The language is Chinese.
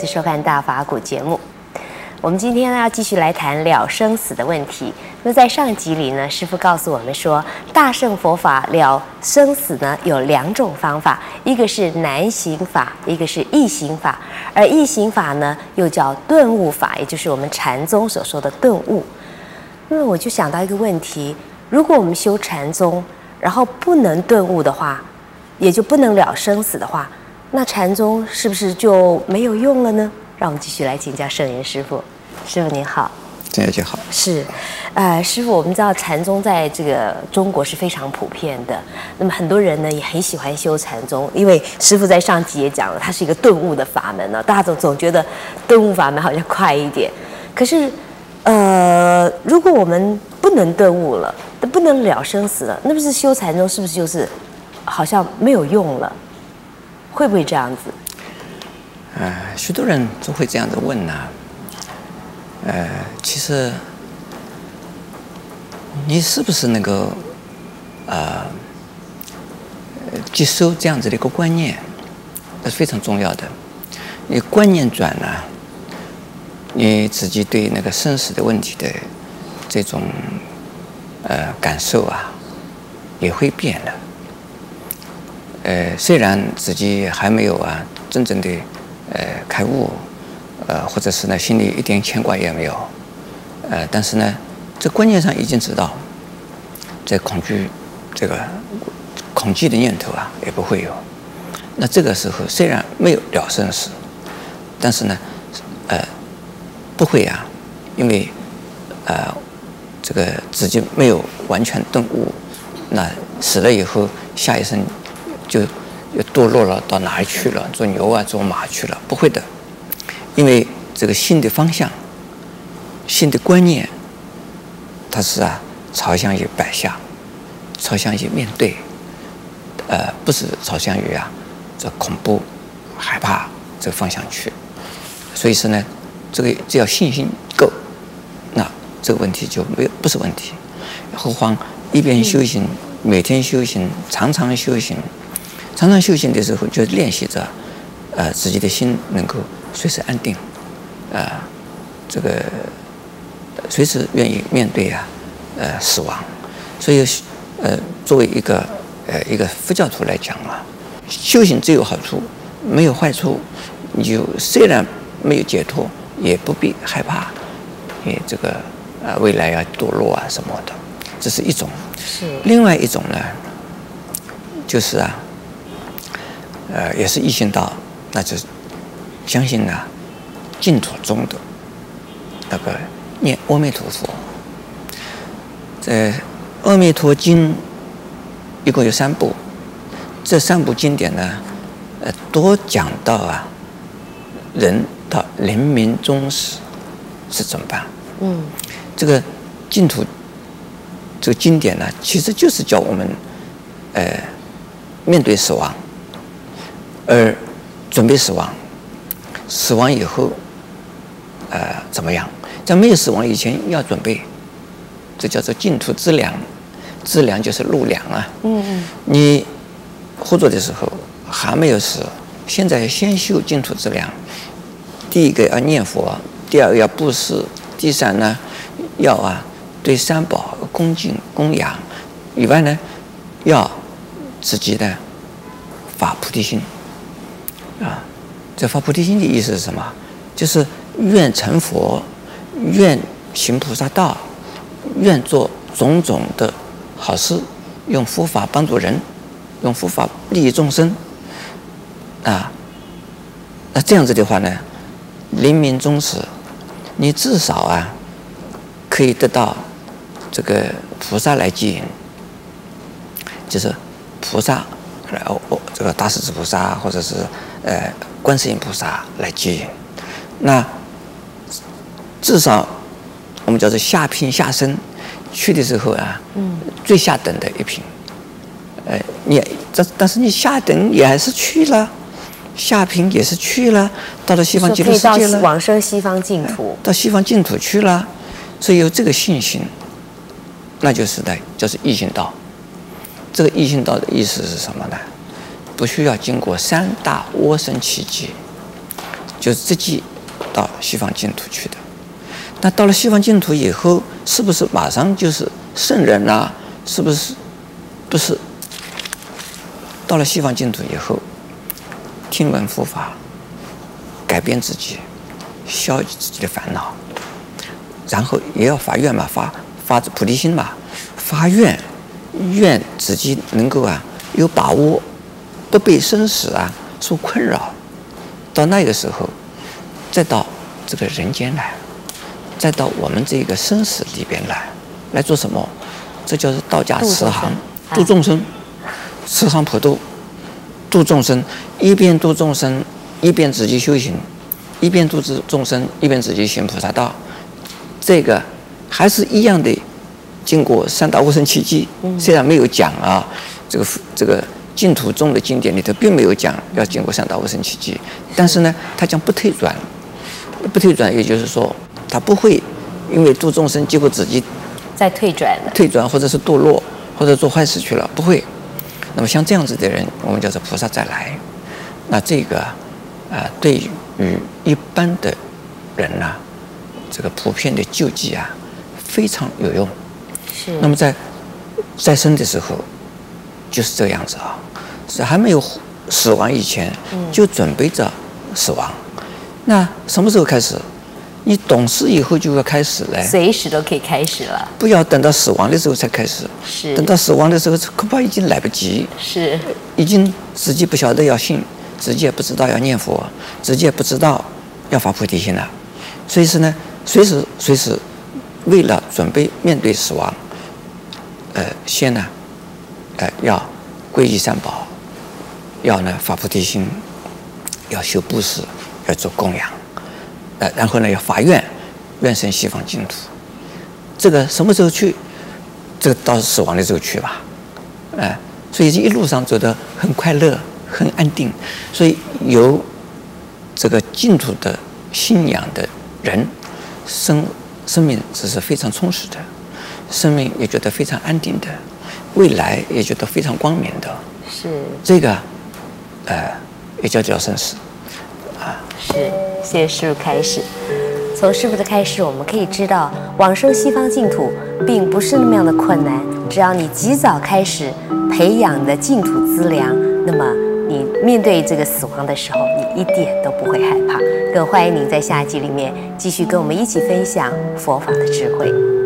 次收看《大法古》节目。我们今天呢要继续来谈了生死的问题。那在上集里呢，师父告诉我们说，大乘佛法了生死呢有两种方法，一个是难行法，一个是易行法。而易行法呢又叫顿悟法，也就是我们禅宗所说的顿悟。那么我就想到一个问题：如果我们修禅宗，然后不能顿悟的话，也就不能了生死的话，那禅宗是不是就没有用了呢？让我们继续来请教圣严师傅。师傅您好，这样就好。是，呃，师傅，我们知道禅宗在这个中国是非常普遍的，那么很多人呢也很喜欢修禅宗，因为师傅在上集也讲了，它是一个顿悟的法门呢。大家总总觉得顿悟法门好像快一点，可是，呃，如果我们不能顿悟了，不能了生死了，那不是修禅宗是不是就是好像没有用了？会不会这样子？呃，许多人都会这样子问呐。呃，其实你是不是能够呃接受这样子的一个观念，那是非常重要的。你观念转了，你自己对那个生死的问题的这种呃感受啊，也会变的。呃，虽然自己还没有啊真正的呃开悟。呃，或者是呢，心里一点牵挂也没有，呃，但是呢，这观念上已经知道，这恐惧，这个恐惧的念头啊，也不会有。那这个时候虽然没有了生死，但是呢，呃，不会啊，因为呃，这个自己没有完全顿悟，那死了以后下一生就堕落了到哪里去了？做牛啊，做马去了？不会的。因为这个新的方向、新的观念，它是啊朝向于摆下，朝向于面对，呃，不是朝向于啊这恐怖、害怕这个方向去。所以说呢，这个只要信心够，那这个问题就没有不是问题。何况一边修行，每天修行，常常修行，常常修行的时候就练习着，呃，自己的心能够。随时安定，啊，这个随时愿意面对啊，呃，死亡。所以，呃，作为一个呃一个佛教徒来讲啊，修行只有好处，没有坏处。你就虽然没有解脱，也不必害怕，你这个啊未来要堕落啊什么的，这是一种。是。另外一种呢，就是啊，呃，也是一心道，那就是。相信呢，净土中的那个念阿弥陀佛，在《阿弥陀经》一共有三部，这三部经典呢，呃，多讲到啊，人到人民终时是怎么办？嗯，这个净土这个经典呢，其实就是叫我们呃面对死亡，而准备死亡。死亡以后，呃，怎么样？在没有死亡以前要准备，这叫做净土之粮。之粮就是路粮啊。嗯嗯。你活着的时候还没有死，现在先修净土之粮。第一个要念佛，第二个要布施，第三呢，要啊对三宝恭敬供养，以外呢，要自己的发菩提心啊。这发菩提心的意思是什么？就是愿成佛，愿行菩萨道，愿做种种的好事，用佛法帮助人，用佛法利益众生。啊，那这样子的话呢，临命终时，你至少啊，可以得到这个菩萨来接引，就是菩萨来哦哦，这个大势至菩萨或者是呃。观世音菩萨来接引，那至少我们叫做下品下生去的时候啊，最下等的一品，呃，你这但是你下等也还是去了，下品也是去了，到了西方极乐世界了，往生西方净土，到西方净土去了，所以有这个信心，那就是的，就是异性道。这个异性道的意思是什么呢？不需要经过三大涡生奇迹，就是直接到西方净土去的。那到了西方净土以后，是不是马上就是圣人啊？是不是？不是。到了西方净土以后，听闻佛法，改变自己，消自己的烦恼，然后也要发愿嘛，发发菩提心嘛，发愿，愿自己能够啊有把握，不被生死啊所困扰。到那个时候，再到这个人间来。再到我们这个生死里边来，来做什么？这就是道家慈航，度众生，慈航普度，度众生，一边度众生，一边自己修行，一边度之众生，一边自己行菩萨道。这个还是一样的，经过三大无生奇迹，虽然没有讲啊，这个这个净土宗的经典里头并没有讲要经过三大无生奇迹，但是呢，他讲不退转，不退转，也就是说。他不会因为度众生，结果自己再退转了退转或者是堕落或者做坏事去了，不会。那么像这样子的人，我们叫做菩萨再来。那这个啊，对于一般的人呐，这个普遍的救济啊，非常有用。是。那么在再生的时候就是这样子啊，是还没有死亡以前就准备着死亡。那什么时候开始？你懂事以后就要开始了，随时都可以开始了。不要等到死亡的时候才开始，是等到死亡的时候恐怕已经来不及。是，已经自己不晓得要信，自己也不知道要念佛，自己也不知道要发菩提心了。所以说呢，随时随时为了准备面对死亡，呃，先呢，呃，要皈依三宝，要呢发菩提心，要修布施，要做供养。呃，然后呢，要发愿，愿生西方净土。这个什么时候去？这个到死亡的时候去吧。哎，所以这一路上走得很快乐，很安定。所以有这个净土的信仰的人，生生命只是非常充实的，生命也觉得非常安定的，未来也觉得非常光明的。是这个，呃，也叫叫生死。是，谢谢师傅开始。从师傅的开始，我们可以知道，往生西方净土并不是那么样的困难。只要你及早开始培养的净土资粮，那么你面对这个死亡的时候，你一点都不会害怕。更欢迎您在下集里面继续跟我们一起分享佛法的智慧。